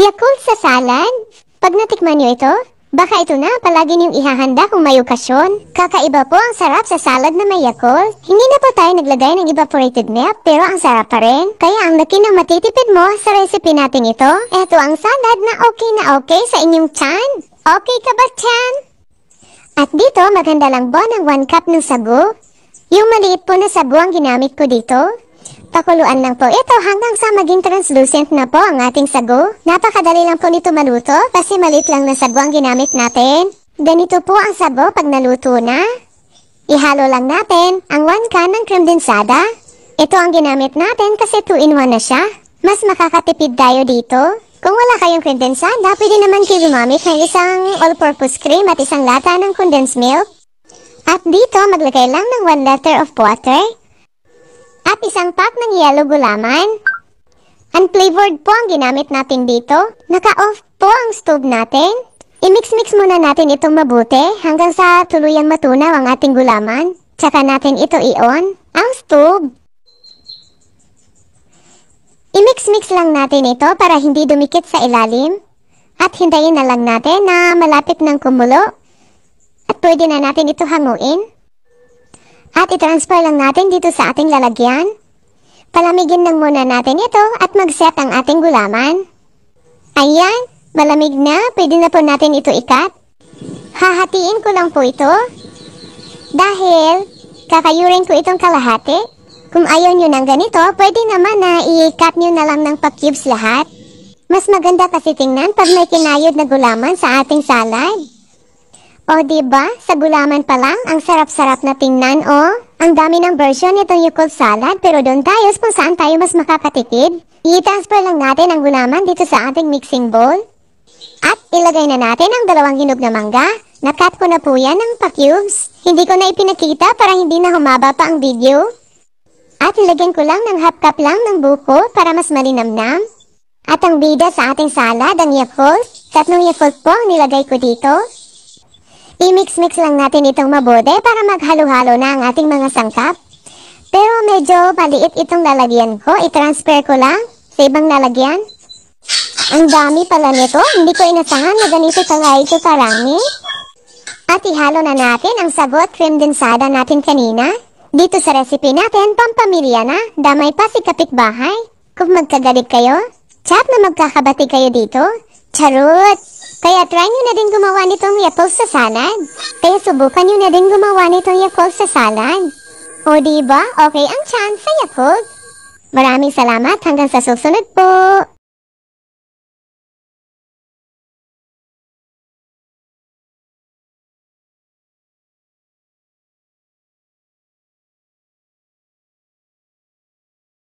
Yakult sa salad? Pag natikman nyo ito, baka ito na palagi niyong ihahanda kung may okasyon. Kakaiba po ang sarap sa salad na may Yakult. Hindi na po tayo naglagay ng evaporated milk pero ang sarap pa rin. Kaya ang laki ng matitipid mo sa recipe natin ito. Ito ang salad na okay na okay sa inyong tiyan. Okay ka ba, tiyan? At dito, maganda lang po ng 1 cup ng sago. Yung maliit po na sago ang ginamit ko dito. Pakuluan lang po ito hanggang sa maging translucent na po ang ating sago. Napakadali lang po nito maluto kasi maliit lang na sago ang ginamit natin. Ganito po ang sago pag naluto na. Ihalo lang natin ang 1 can ng kremdensada. Ito ang ginamit natin kasi 2 in 1 na siya. Mas makakatipid tayo dito. Kung wala kayong kremdensada, pwede naman kayo gumamit ng isang all-purpose cream at isang lata ng condensed milk. At dito, maglagay lang ng 1 liter of water at isang pack ng yellow gulaman. Unflavored po ang ginamit natin dito. Naka-off po ang stove natin. I-mix-mix muna natin itong mabuti hanggang sa tuluyang matunaw ang ating gulaman. Tsaka natin ito i-on ang stove. I-mix-mix lang natin ito para hindi dumikit sa ilalim. At hintayin na lang natin na malapit ng kumulo. At pwede na natin ito hanguin. At i-transfer lang natin dito sa ating lalagyan. Palamigin lang muna natin ito at mag-set ang ating gulaman. Ayan, malamig na. Pwede na po natin ito ikat. Hahatiin ko lang po ito. Dahil kakayurin ko itong kalahati. Kung ayaw nyo ng ganito, pwede naman na i-cut nyo na lang ng pa-cubes lahat. Mas maganda kasi tingnan pag may kinayod na gulaman sa ating salad. O ba diba, sa gulaman pa lang, ang sarap-sarap na tingnan o. Ang dami ng version nitong Yakult salad pero doon tayo kung saan tayo mas makakatipid. I-transfer lang natin ang gulaman dito sa ating mixing bowl. At ilagay na natin ang dalawang hinog na mangga. Nakat ko na po yan ng pa-cubes. Hindi ko na ipinakita para hindi na humaba pa ang video. At ilagyan ko lang ng half cup lang ng buko para mas malinamnam. At ang bida sa ating salad, ang Yakult. Tatlong Yakult po ang nilagay ko dito. I-mix-mix lang natin itong mabuti para maghalo-halo na ang ating mga sangkap. Pero medyo maliit itong lalagyan ko. I-transfer ko lang sa ibang lalagyan. Ang dami pala nito. Hindi ko inasahan na ganito pala ito karami. At ihalo na natin ang sagot cream densada natin kanina. Dito sa recipe natin, pampamilya na. Damay pa si kapitbahay. Kung magkagalit kayo, chat na magkakabati kayo dito. Charot! Kaya try nyo na din gumawa nitong Yakult sa salad. Kaya subukan nyo na din gumawa nitong Yakult sa salad. O diba, okay ang chance sa Yakult. Maraming salamat hanggang sa susunod po.